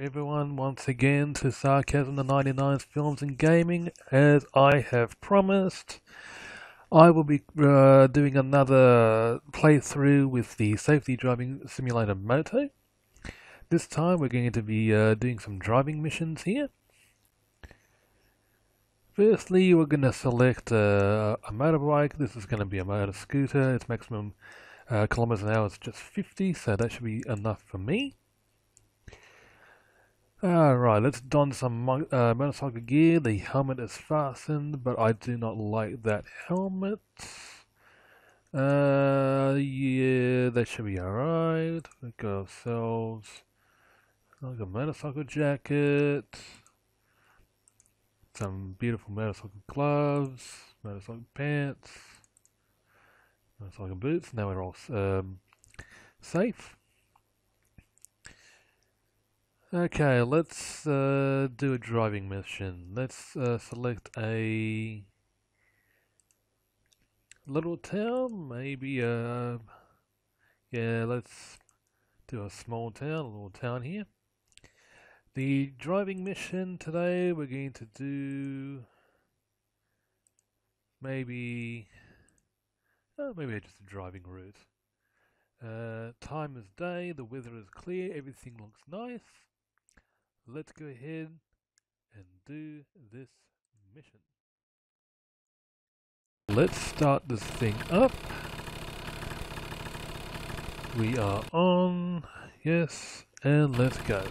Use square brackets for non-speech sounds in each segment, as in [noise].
Everyone, once again to TsarKazm the 99th Films and Gaming. As I have promised, I will be uh, doing another playthrough with the Safety Driving Simulator Moto. This time we're going to be uh, doing some driving missions here. Firstly, we're going to select uh, a motorbike. This is going to be a motor scooter. Its maximum uh, kilometers an hour is just 50, so that should be enough for me. Alright, let's don some uh, motorcycle gear. The helmet is fastened, but I do not like that helmet. Uh, yeah, that should be alright. We got ourselves like a motorcycle jacket, some beautiful motorcycle gloves, motorcycle pants, motorcycle boots. Now we're all um, safe. Okay, let's uh, do a driving mission. Let's uh, select a little town, maybe a... yeah, let's do a small town, a little town here. The driving mission today, we're going to do maybe, oh, maybe just a driving route. Uh, time is day, the weather is clear, everything looks nice let's go ahead and do this mission. Let's start this thing up. We are on, yes, and let's go.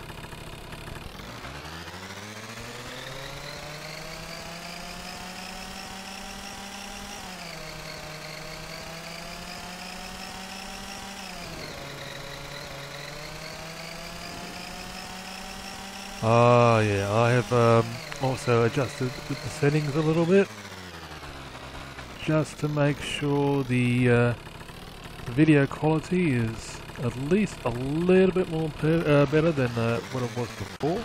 Ah, yeah, I have um, also adjusted the settings a little bit just to make sure the, uh, the video quality is at least a little bit more uh, better than uh, what it was before.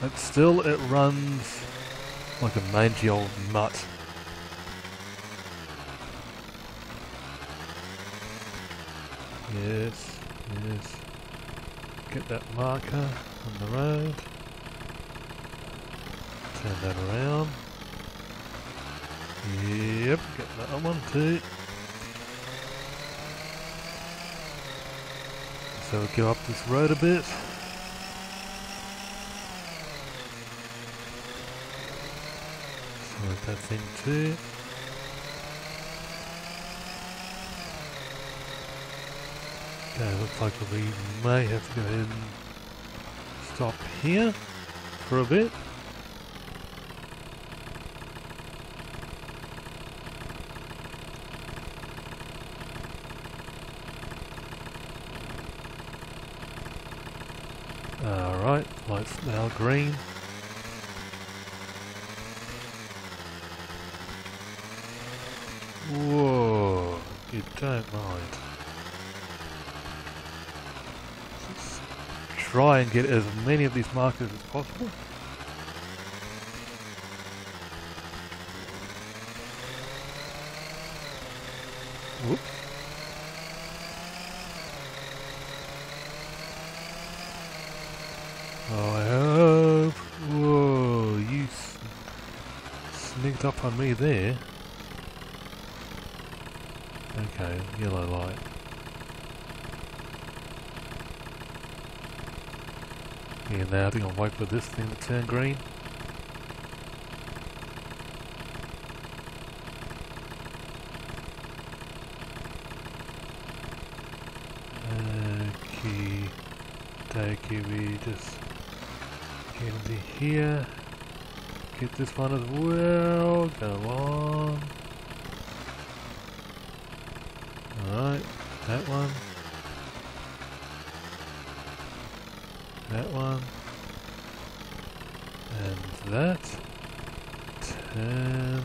But still, it runs like a mangy old mutt. Yes, yes. Get that marker on the road. Turn that around. Yep, get that one too. So we'll go up this road a bit. Select that thing too. Okay, looks like we may have to go ahead and stop here for a bit. Alright, lights now green. Whoa, you don't mind. Try and get as many of these markers as possible. Whoops. Oh, I hope. Whoa, you sneaked up on me there. Okay, yellow light. And now I think I'll wait for this thing to turn green. Okay, okay, we just get into here. Get this one as well. Go on. Alright, that one. That one and that ten.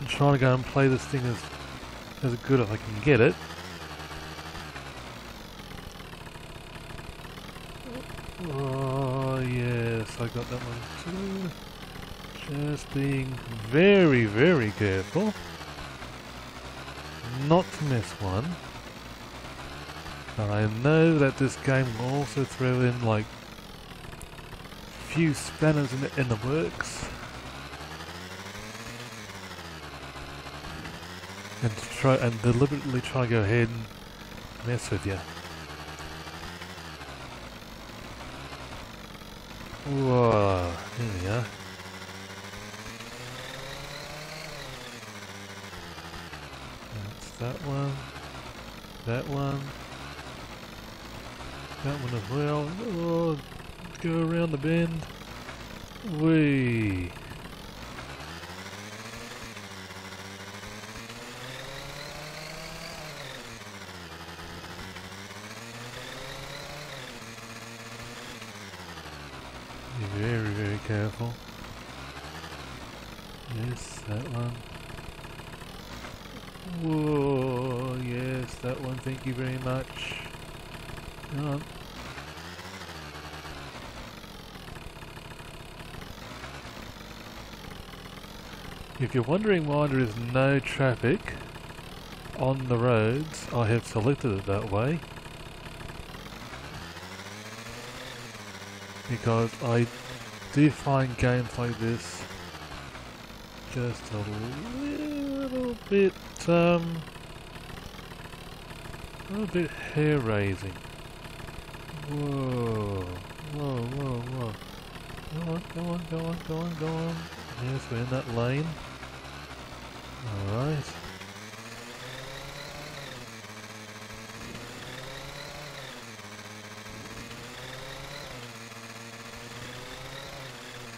I'm trying to go and play this thing as as good as I can get it Oh yes, I got that one too. Just being very, very careful not to miss one. I know that this game will also throw in like few spanners in the, in the works. And try and deliberately try to go ahead and mess with you. Whoa, here we are. That's that one, that one, that one as well. Oh, go around the bend. Wee. Be very, very careful. Yes, that one. Whoa, yes, that one, thank you very much. Come on. If you're wondering why there is no traffic on the roads, I have selected it that way. Because I do find games like this just a little bit, um, a bit hair raising. Whoa, whoa, whoa, whoa. Go on, go on, go on, go on, go on. Yes, we're in that lane. Alright.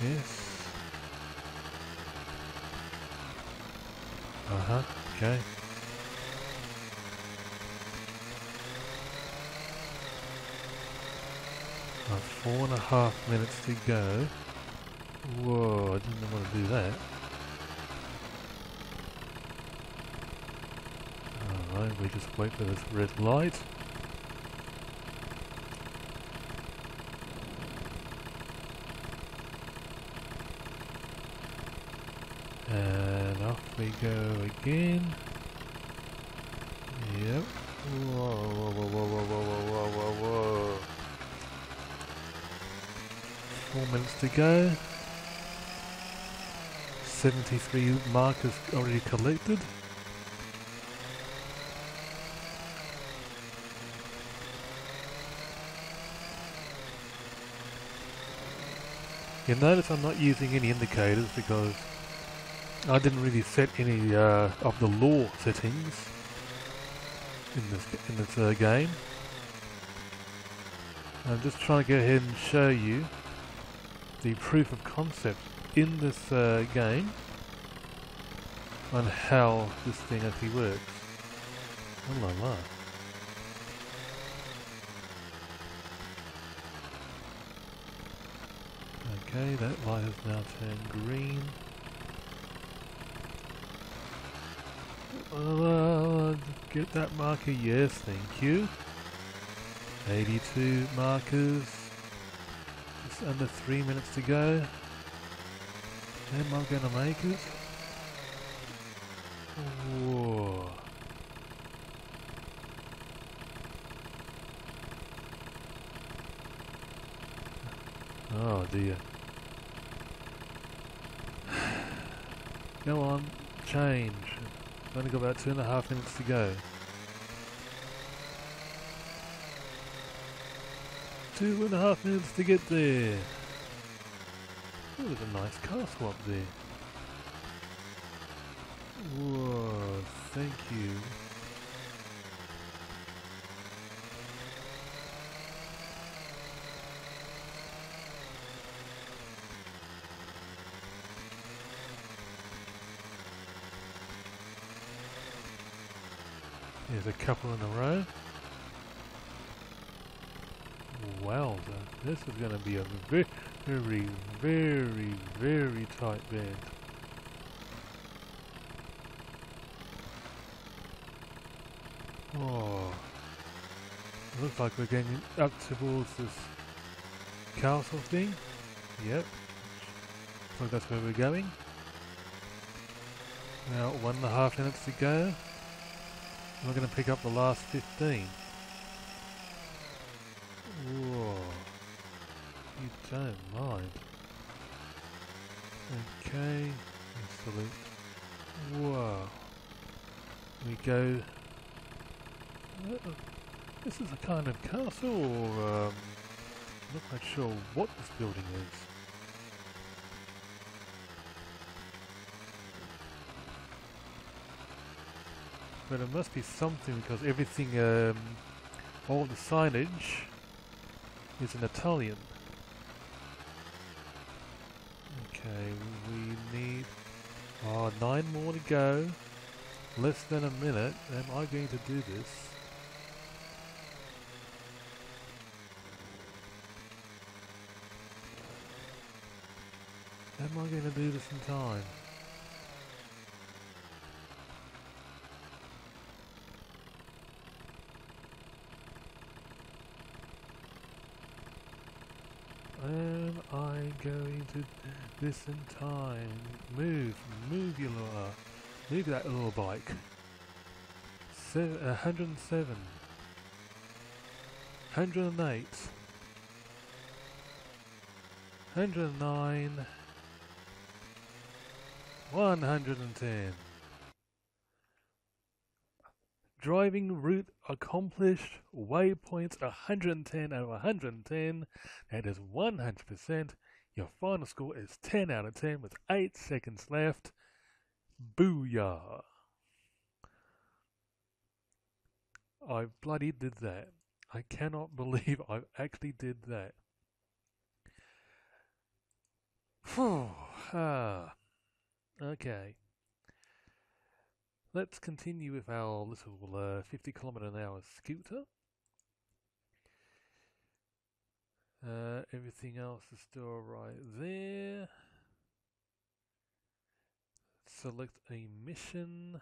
Yes. Uh-huh, okay. Uh, four and a half minutes to go. Whoa, I didn't want to do that. Alright, we just wait for this red light. And off we go again. Yep. Whoa, whoa, whoa, whoa, whoa, whoa, whoa. Four minutes to go. 73 markers already collected. You'll notice I'm not using any indicators because I didn't really set any uh, of the law settings in this in this uh, game. I'm just trying to go ahead and show you the proof of concept in this uh, game on how this thing actually works. Oh la la. Okay, that light has now turned green. Uh, get that marker, yes, thank you. 82 markers. Under 3 minutes to go. Am I gonna make it? Whoa. Oh dear. [sighs] Go on, change. Only got about two and a half minutes to go. Two and a half minutes to get there. Oh, there's a nice castle up there. Whoa, thank you. There's a couple in a row. Wowza, this is going to be a very, very, very, very tight bend. Oh, looks like we're getting up towards this castle thing. Yep, like that's where we're going. Now, one and a half minutes to go. We're going to pick up the last 15. Whoa. You don't mind. Okay. Select. Whoa. We go. Uh, this is a kind of castle, or um, not quite sure what this building is. But it must be something because everything, um, all the signage is in Italian. Okay, we need oh, nine more to go. Less than a minute. Am I going to do this? Am I going to do this in time? Am I going to this in time? Move, move your little, move that little bike. Seven, 107. 108. 109. 110. Driving route accomplished. Waypoints 110 out of 110. That is 100%. Your final score is 10 out of 10 with 8 seconds left. Booyah! I bloody did that. I cannot [laughs] believe I actually did that. Phew. Ah. Okay. Let's continue with our little uh, 50 kilometer an hour scooter. Uh, everything else is still right there. Select a mission.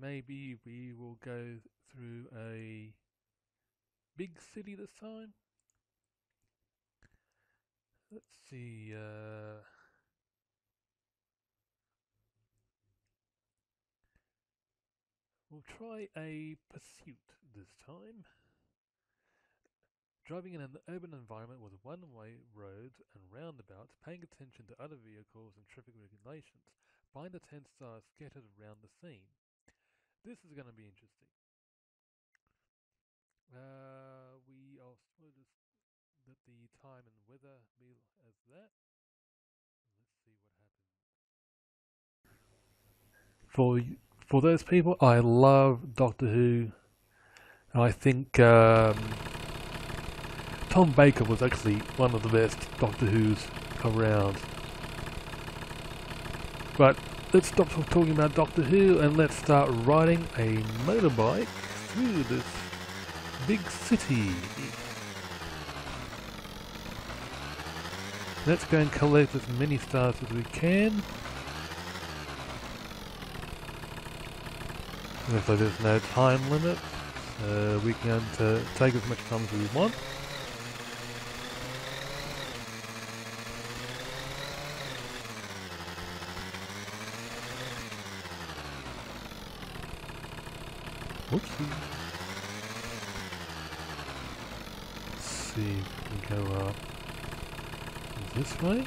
Maybe we will go through a big city this time. Let's see. Uh, We'll try a pursuit this time. Driving in an urban environment with one-way roads and roundabouts, paying attention to other vehicles and traffic regulations, find the 10 stars scattered around the scene. This is going to be interesting. Uh, we also noticed that the time and weather be as that. Let's see what happens. For for those people, I love Doctor Who. And I think um, Tom Baker was actually one of the best Doctor Who's around. But let's stop talking about Doctor Who and let's start riding a motorbike through this big city. Let's go and collect as many stars as we can. Looks like there's no time limit. Uh, we can uh, take as much time as we want. Whoopsie. See if we go up this way.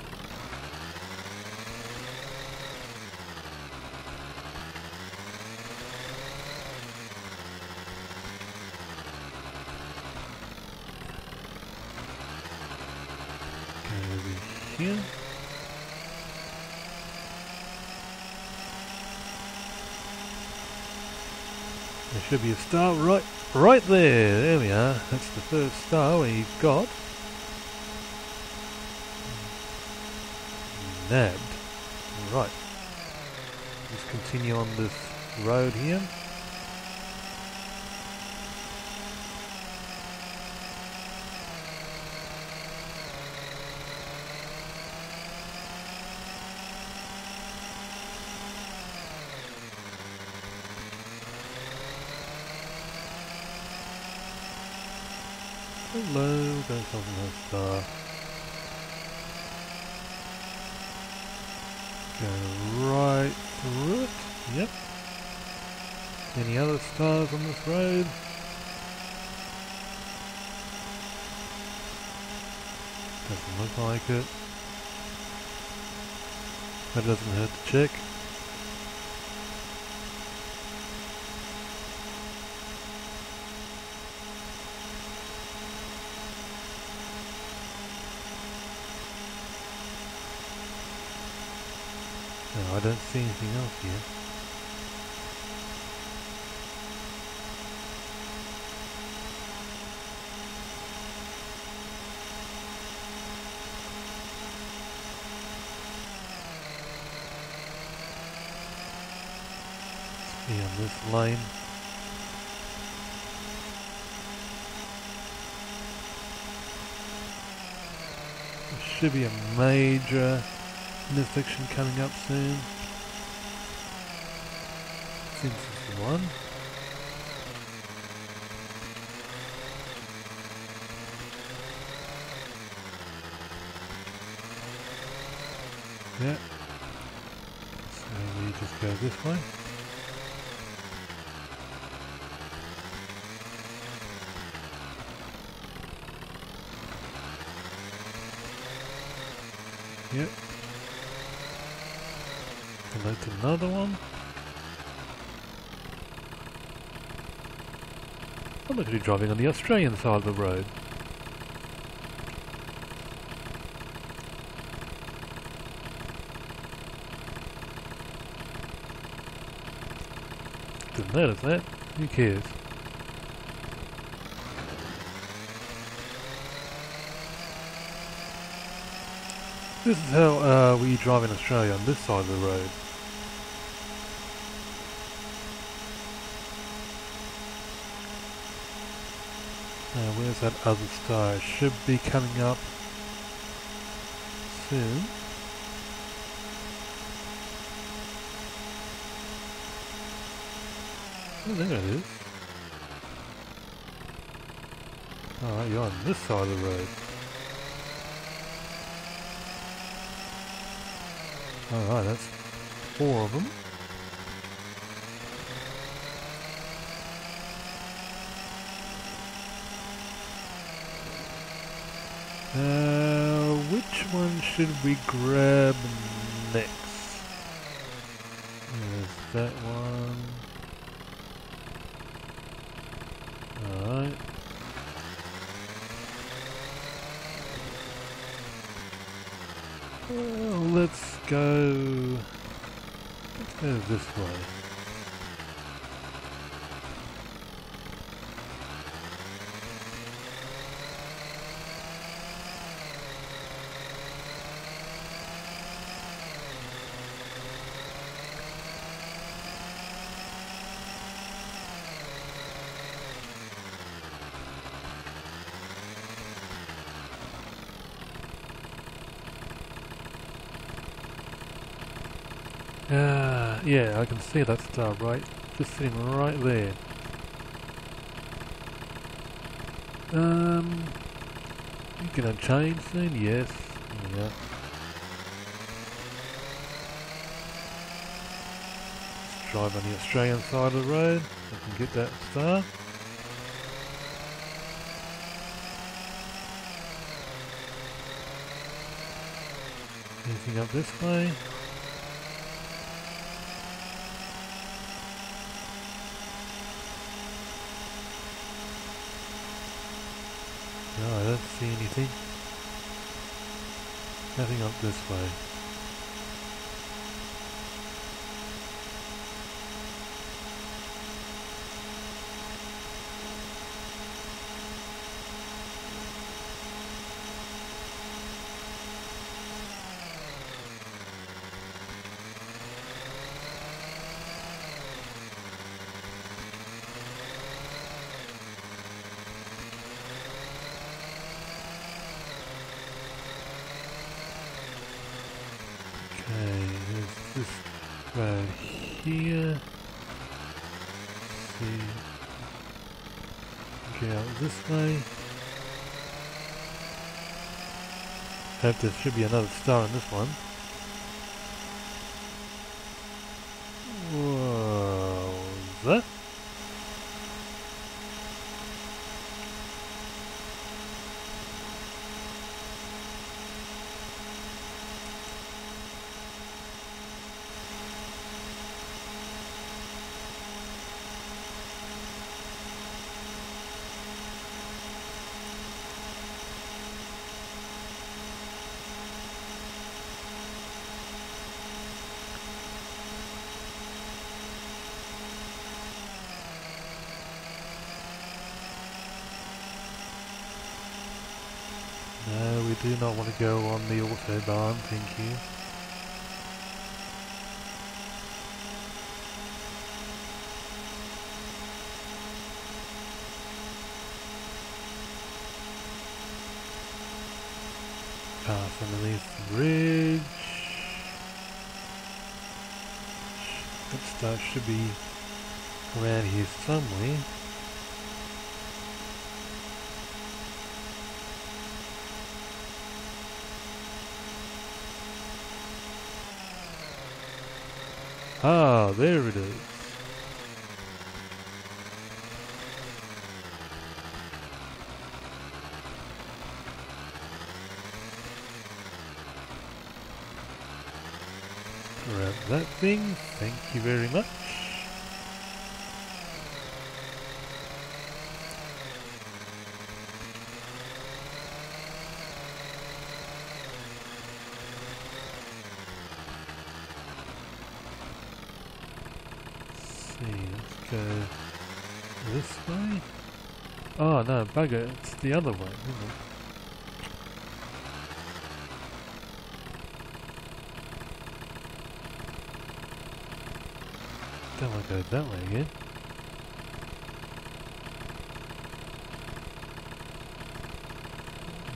here. There should be a star right right there. There we are. That's the first star we've got. Nabbed. Right. Let's continue on this road here. Hello, there's something star. Go right through it. Yep. Any other stars on this road? Doesn't look like it. That doesn't hurt to check. I don't see anything else here. Be on this lane. There should be a major intersection coming up soon. Seems is one. Yeah. So we just go this way. Yep. Select another one. I'm actually driving on the Australian side of the road. Didn't notice that. Who cares? This is how uh, we drive in Australia on this side of the road. Now where's that other star? Should be coming up soon. Oh, there it is. Alright, you're on this side of the road. Alright, that's four of them. Uh, which one should we grab next? There's that one. Alright. Well, let's go... Let's go this way. Ah, yeah, I can see that star right, just sitting right there. Um, you can unchain change soon? Yes. Yeah. Let's drive on the Australian side of the road. I can get that star. Anything up this way? No, I Nothing up this way. entry out this way. Hope there should be another star in this one. Whoa, that go on the autobahn, thank you. Pass underneath the bridge. That stuff should be around here somewhere. Ah, there it is. Grab that thing, thank you very much. see, let's go this way. Oh no, bugger, it's the other it? Don't want to go that way again.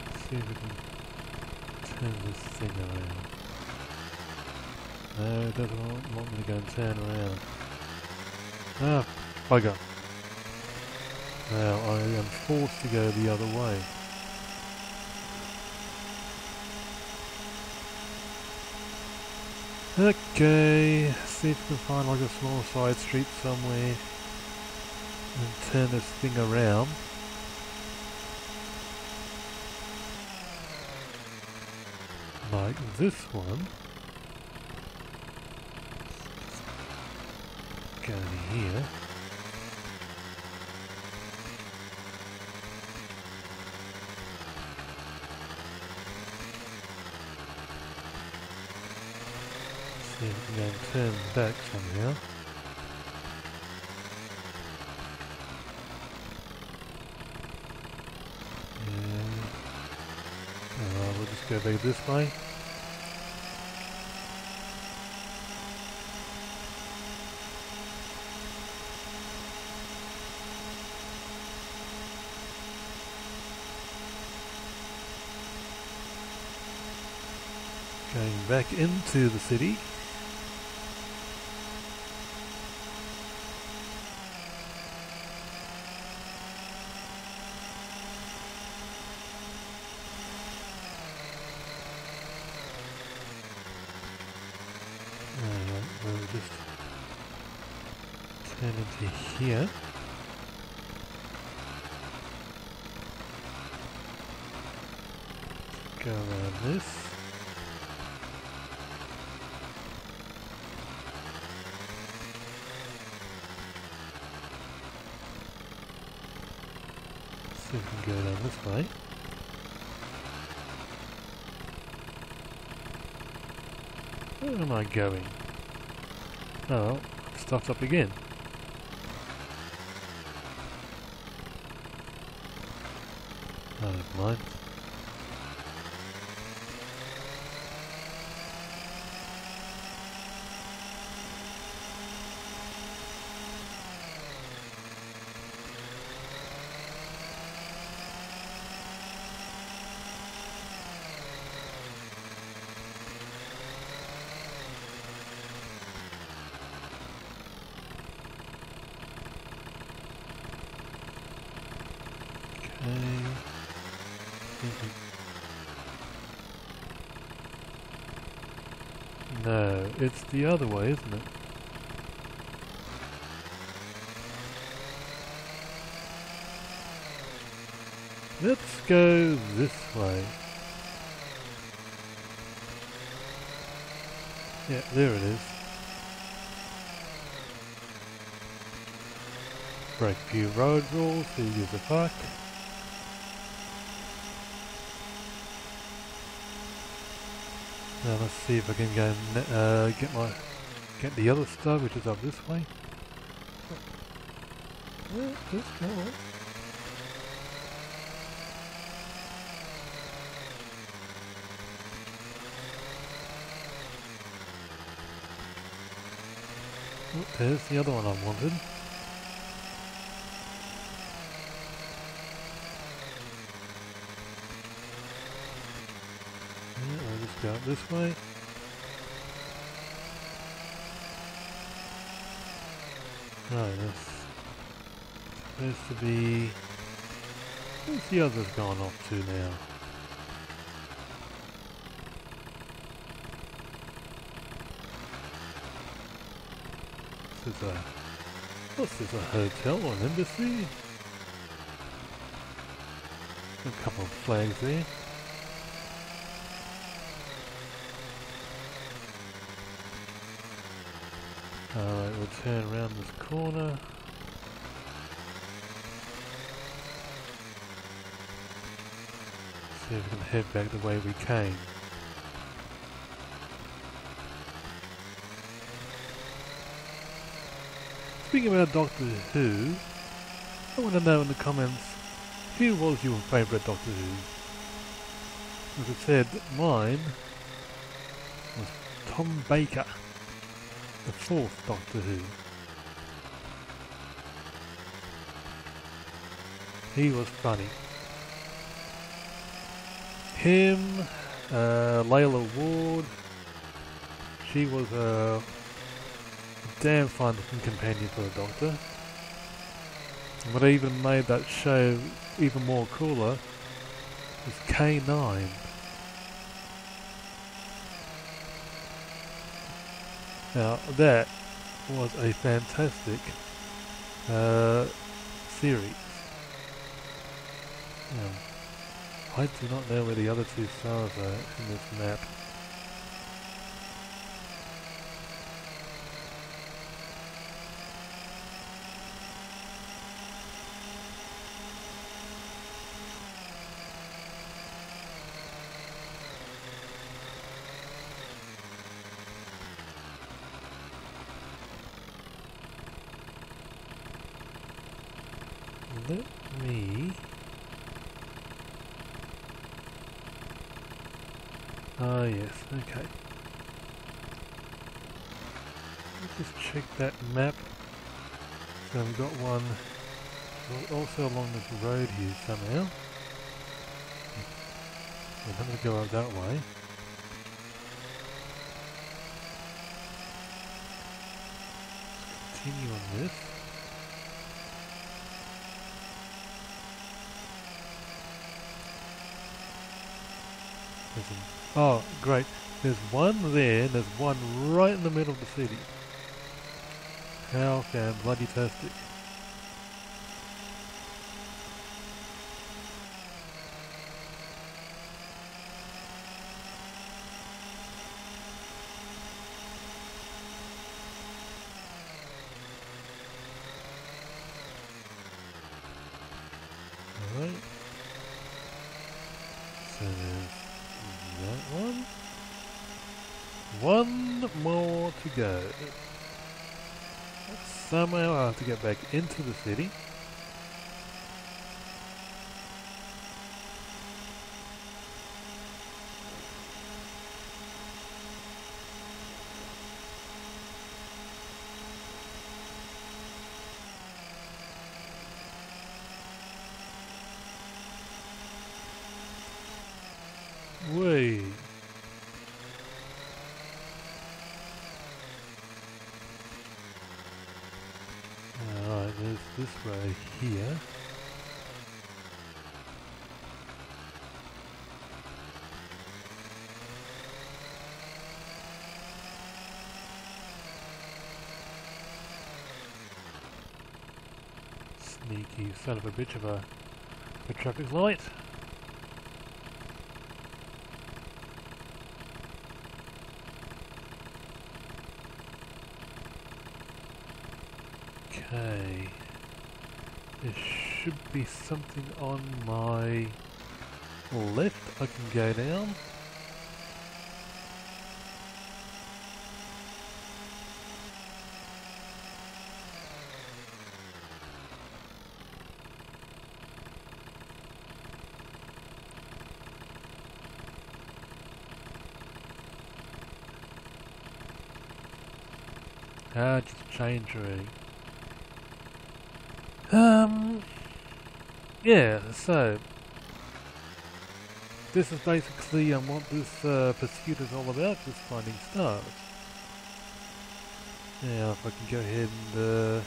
Let's see if we can turn this thing around. No, it doesn't want, want me to go and turn around. Ah, bugger. Now I am forced to go the other way. Okay, see if we can find like a small side street somewhere and turn this thing around. Like this one. Go here. We can turn back somehow. Yeah. Uh, we'll just go back this way. Going back into the city. Alright, we'll just turn into here. Go around this. See if we can go down this way. Where am I going? Oh, well, stopped up again. Never. Okay. Mm-hmm. No, it's the other way, isn't it? Let's go this way. Yeah, there it is. Break few Road rules, who gives a fuck? Now let's see if I can go uh, get my get the other star, which is up this way. Oh, there's the other one I wanted. Up this way. Right, that's supposed to be... Where's the others gone off to now? This is a... This, a hotel or an embassy? A couple of flags there. Alright, we'll turn around this corner. See if we can head back the way we came. Speaking about Doctor Who, I want to know in the comments, who was your favourite Doctor Who? As I said, mine was Tom Baker the fourth Doctor Who. He was funny. Him, uh, Lalla Ward, she was a damn fine looking companion for the Doctor. What even made that show even more cooler was K9. Now that was a fantastic uh, series. Now, I do not know where the other two stars are in this map. let me ah yes okay let's just check that map so we've got one also along this road here somehow I'm going to go up that way let's continue on this oh, great. There's one there, and there's one right in the middle of the city. How fan bloody tastic. Alright. So there's that one. One more to go. Somehow I have to get back into the city. Wait. Alright, there's this way here. Sneaky son of a bitch of a The traffic light. Okay. There should be something on my left I can go down. Ah, already. Um, yeah, so, this is basically um, what this uh, pursuit is all about, just finding stars. Now, if I can go ahead and, uh,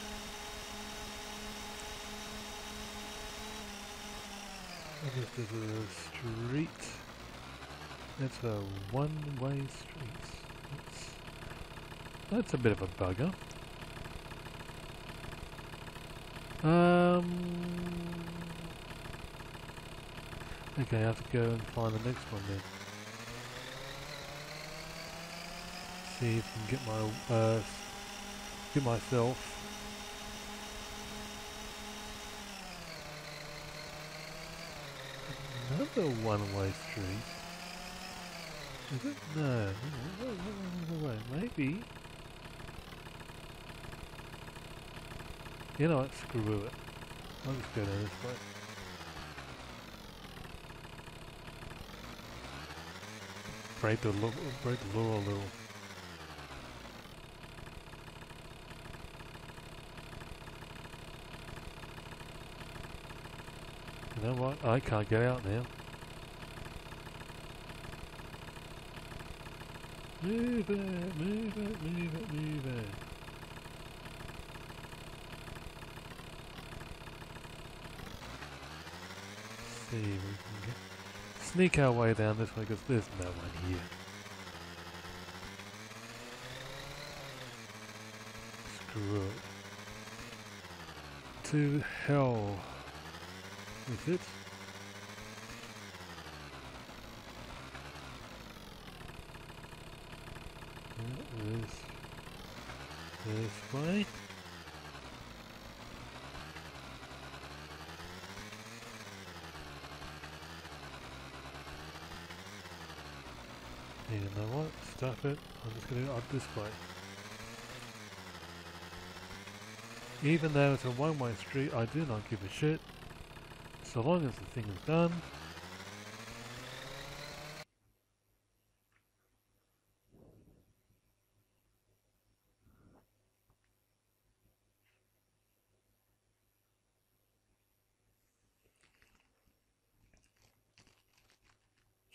I guess there's a street. That's a one-way street. That's, that's a bit of a bugger. Um. Okay, I have to go and find the next one then. See if I can get my uh, get myself. Another one-way street. Is it? No. Wait, maybe. You know what? Screw it. I'll just go down this way. Break the lo break the lure a little. You know what? I can't get out now. Move it, move it, move it, move it. See we can get sneak our way down this way because there's no one here. Screw it. To hell with it. This way. You Stuff it. I'm just going to go this way. Even though it's a one-way street, I do not give a shit. So long as the thing is done.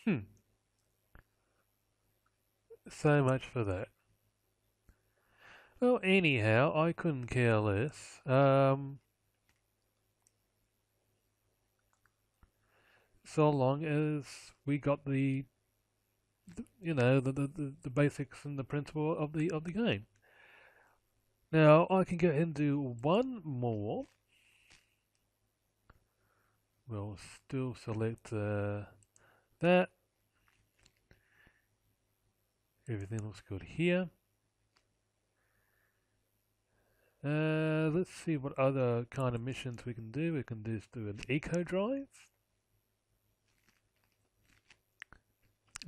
Hmm. So much for that. Well, anyhow, I couldn't care less. Um, so long as we got the, the you know, the, the, the basics and the principle of the of the game. Now I can go ahead and do one more. We'll still select uh, that. Everything looks good here. Uh, let's see what other kind of missions we can do. We can just do an eco drive.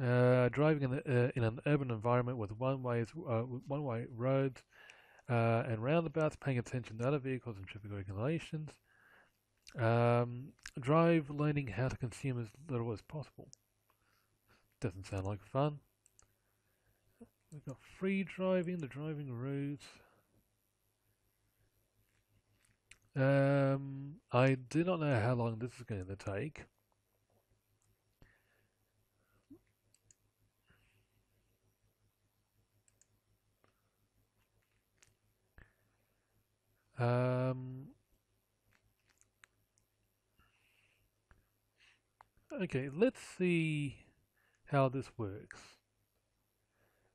Uh, driving in, uh, in, an urban environment with one-ways, uh, one-way roads uh, and roundabouts, paying attention to other vehicles and traffic regulations. Um, drive learning how to consume as little as possible. Doesn't sound like fun. We've got free driving, the driving route. Um, I do not know how long this is going to take. Um, okay, let's see how this works.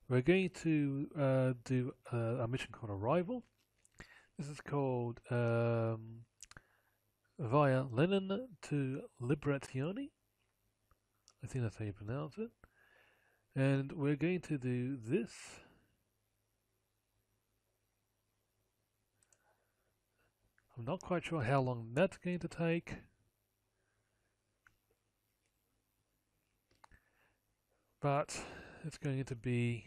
We're going to uh, do a mission called Arrival. This is called um, via Lenin to Liberazione. I think that's how you pronounce it. And we're going to do this. I'm not quite sure how long that's going to take. But it's going to be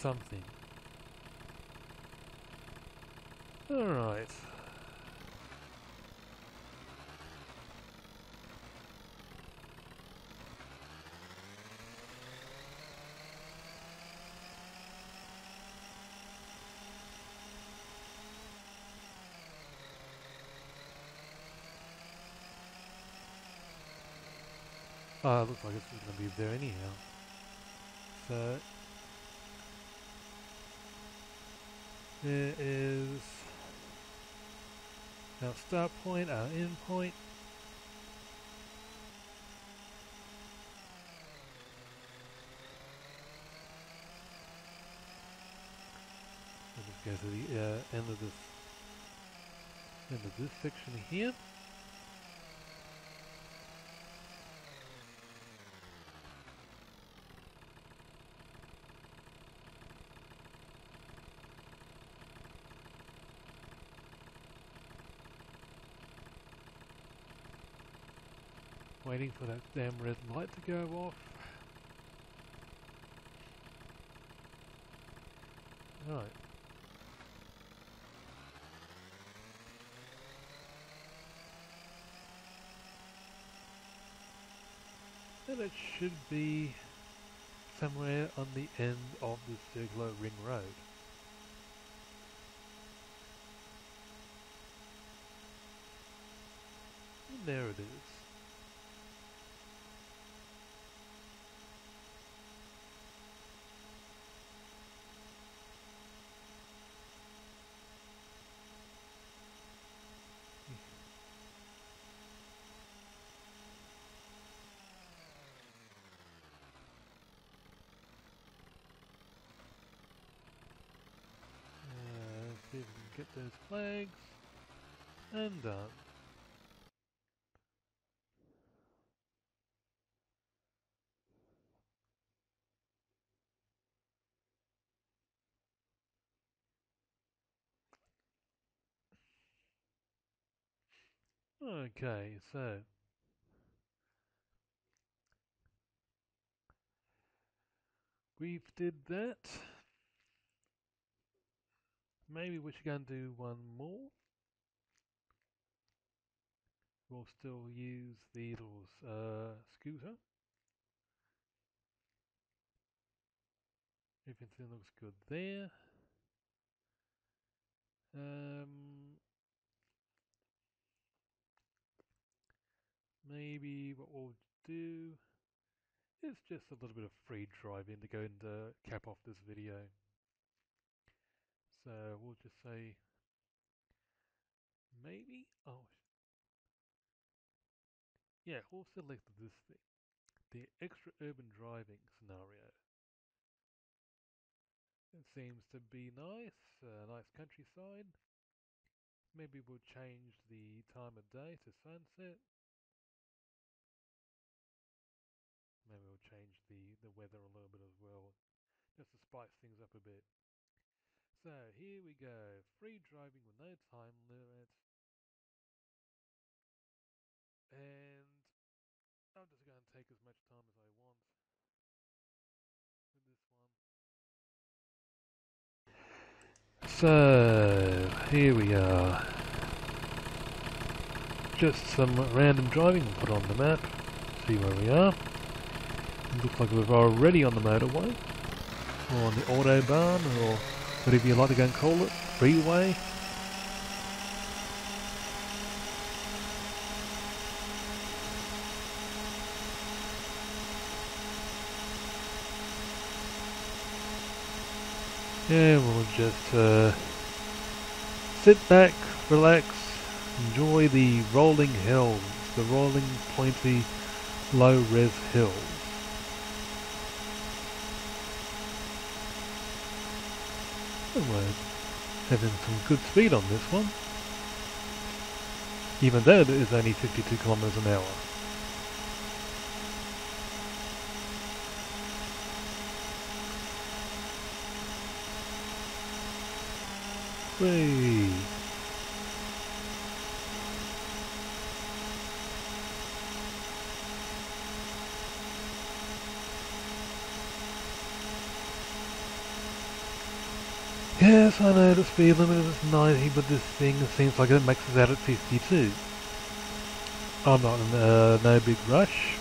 something. Alright. Oh, looks like it's going to be there anyhow. So, there is our start point, our end point. Just go to the uh, end of this end of this section here. Waiting for that damn red light to go off. Right. And it should be somewhere on the end of this circular ring road. And there it is. Uh, see those flags. And done. Okay, so we've did that. Maybe we should go and do one more. We'll still use the little uh, scooter. Everything looks good there. Um, maybe what we'll do is just a little bit of free driving to go and uh, cap off this video. So we'll just say maybe oh yeah we'll select this thing the extra urban driving scenario. It seems to be nice uh, nice countryside. Maybe we'll change the time of day to sunset. Maybe we'll change the the weather a little bit as well just to spice things up a bit so here we go, free driving with no time limit. And I'm just going to take as much time as I want with this one. So here we are. Just some random driving we'll put on the map, see where we are. It looks like we're already on the motorway, or on the autobahn, or whatever you like to go and call it, freeway. Yeah, we'll just uh, sit back, relax, enjoy the rolling hills, the rolling, pointy, low-res hills. And we're having some good speed on this one. even though it is only 52 kilometers an hour. Whee! Yes, I know the speed limit is 90, but this thing seems like it maxes out at 52. I'm not in uh, no big rush.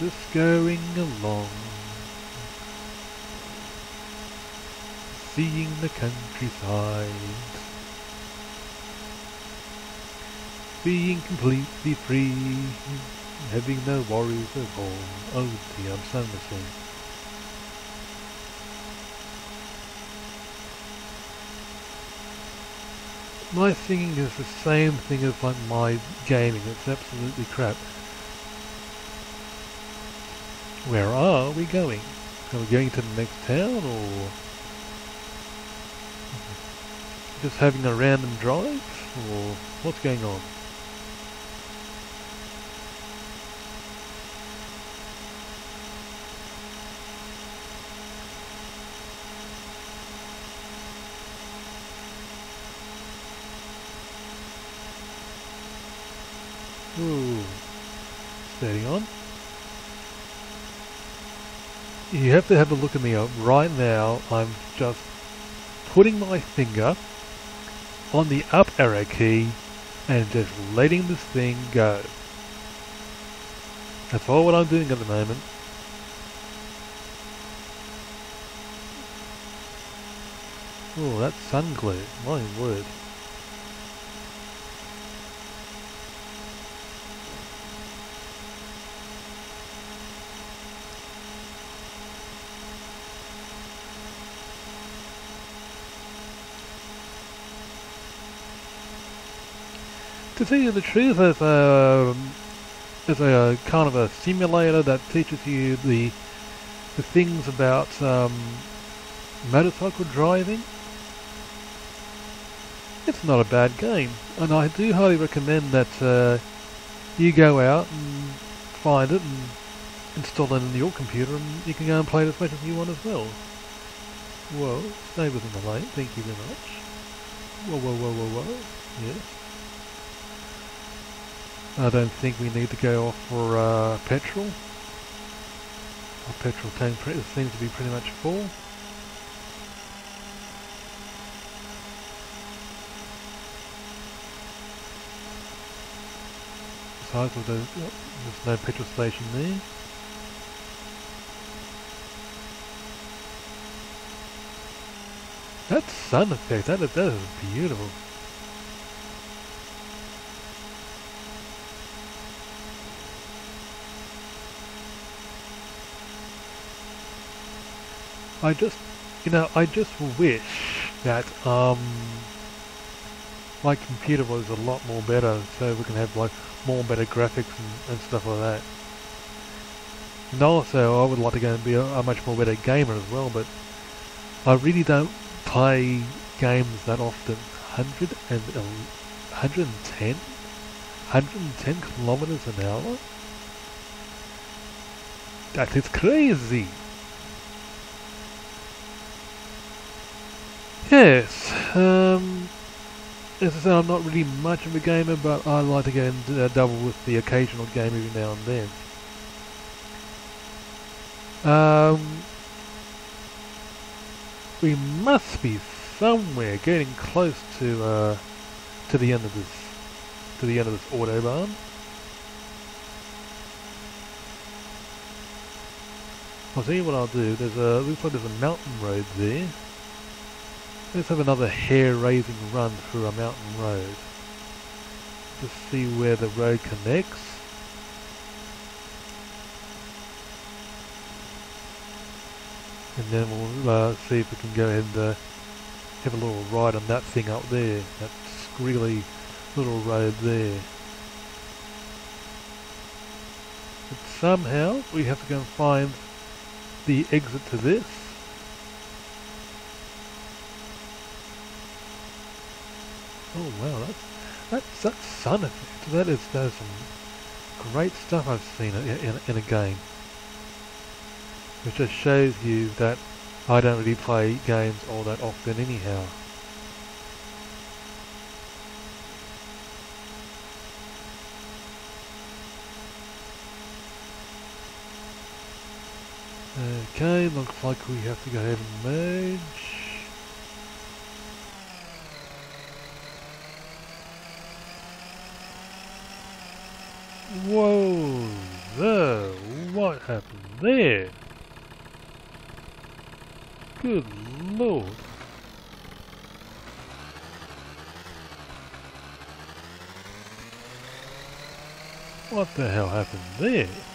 Just going along. Seeing the countryside, being completely free, having no worries at all. Oh dear, I'm so missing. My singing is the same thing as like my gaming, it's absolutely crap. Where are we going? Are we going to the next town or just having a random drive? Or what's going on? Ooh. Steady on. You have to have a look at me. Right now, I'm just putting my finger on the up arrow key and just letting this thing go. That's all what I'm doing at the moment. Oh, that's sun glare, my word. To tell you the truth, as a, as a kind of a simulator that teaches you the the things about um, motorcycle driving, it's not a bad game. And I do highly recommend that uh, you go out and find it and install it in your computer and you can go and play it as much as you want as well. Whoa, stay within the lane, thank you very much. Whoa, whoa, whoa, whoa, whoa. Yes. I don't think we need to go off for uh, petrol. Our petrol tank seems to be pretty much full. Besides, there's, there's no petrol station there. That sun effect, that, that is beautiful. I just, you know, I just wish that um, my computer was a lot more better, so we can have like more better graphics and, and stuff like that. And also, I would like to go and be a, a much more better gamer as well, but I really don't play games that often. 100 and 110? 110 kilometers an hour? That is crazy! Yes, um, as I said, I'm not really much of a gamer, but I like to go and uh, double with the occasional game every now and then. Um, we must be somewhere getting close to uh, to the end of this to the end of this autobahn. I'll tell you what I'll do. There's a looks like there's a mountain road there. Let's have another hair-raising run through a mountain road. To see where the road connects. And then we'll uh, see if we can go ahead and uh, have a little ride on that thing up there. That squiggly little road there. But somehow we have to go and find the exit to this. Oh wow, that's that's that sun effect. That is that is some great stuff I've seen in, in, in a game. Which just shows you that I don't really play games all that often anyhow. Okay, looks like we have to go ahead and merge. Whoa, there, what happened there? Good lord. What the hell happened there?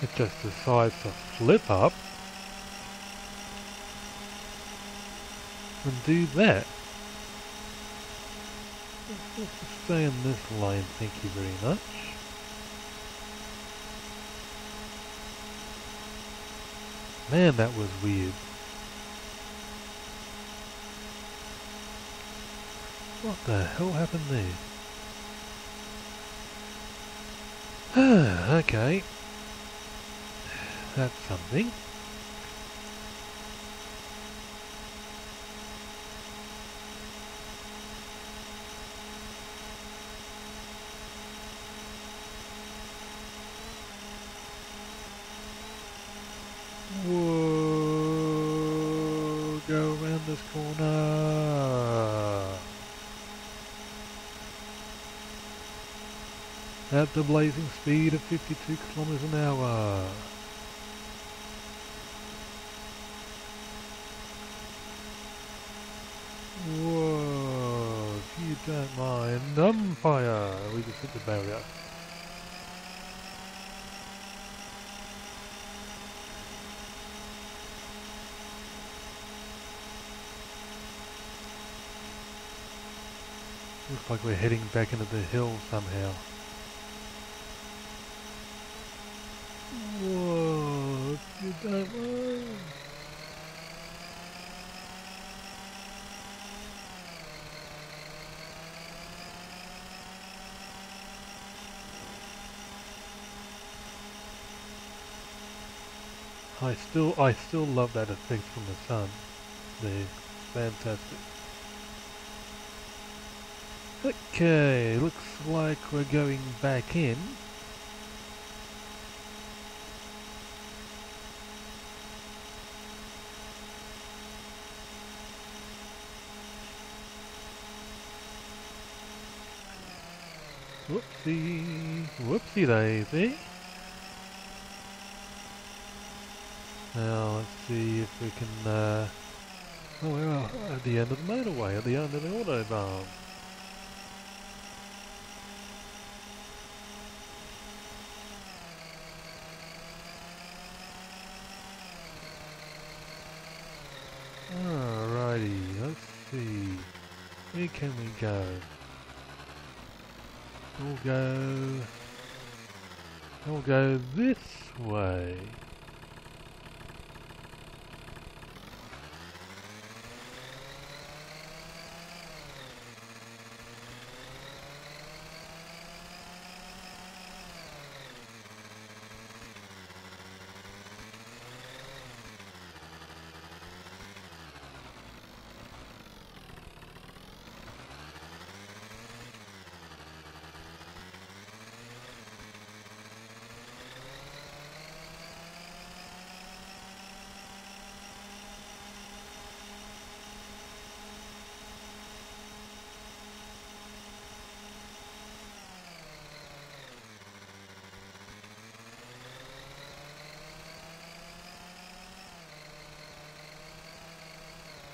It just decides to flip up and do that. Let's just stay in this lane, thank you very much. Man, that was weird. What the hell happened there? [sighs] okay. That's something. Whoa, go around this corner. At the blazing speed of 52 kilometers an hour. Whoa, if you don't mind, umpire! We just hit the barrier. Looks like we're heading back into the hill somehow. Whoa, you don't I still I still love that effect from the sun. There. Fantastic. Okay, looks like we're going back in. Whoopsie, whoopsie daisy. Now let's see if we can, uh, oh we're at the end of the motorway, at the end of the autobahn. Alrighty, let's see. Where can we go? We'll go... We'll go this way.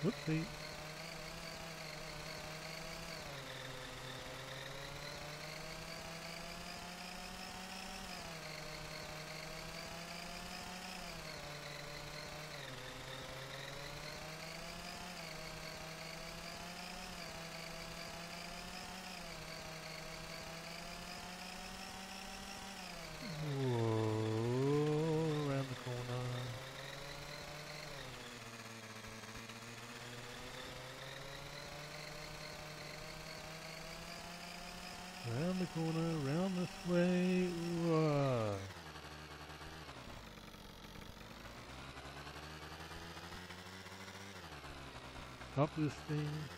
Whoopsie. Corner, round this way. Whoa. Up this thing.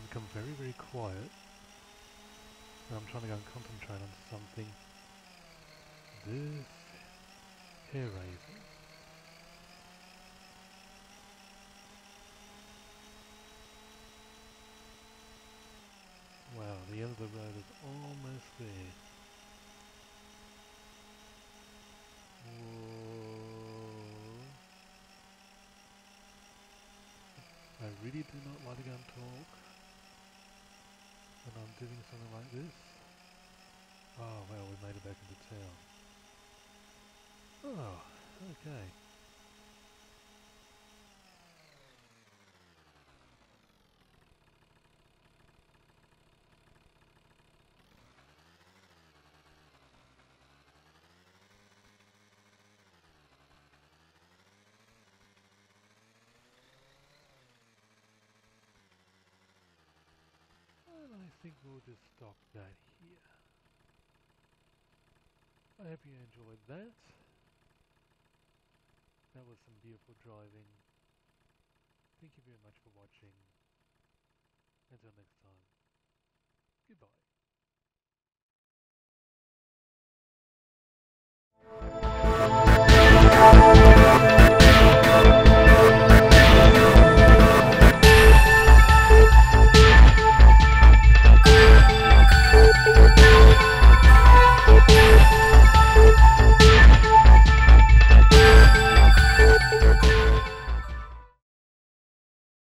Normally become very, very quiet. And I'm trying to go and concentrate on something. This hair raising. Wow, the end of the road is almost there. Whoa. I really do not want to go and talk when I'm doing something like this. Oh well, we made it back into town. Oh, okay. I think we'll just stop that here. I hope you enjoyed that. That was some beautiful driving. Thank you very much for watching. Until next time, goodbye.